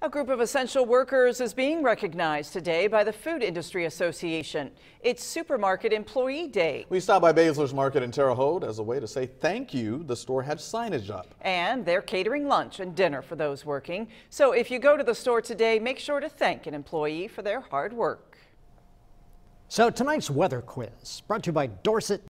A group of essential workers is being recognized today by the Food Industry Association. It's Supermarket Employee Day. We stopped by Baesler's Market in Terre Haute as a way to say thank you. The store had signage up. And they're catering lunch and dinner for those working. So if you go to the store today, make sure to thank an employee for their hard work. So tonight's weather quiz brought to you by Dorset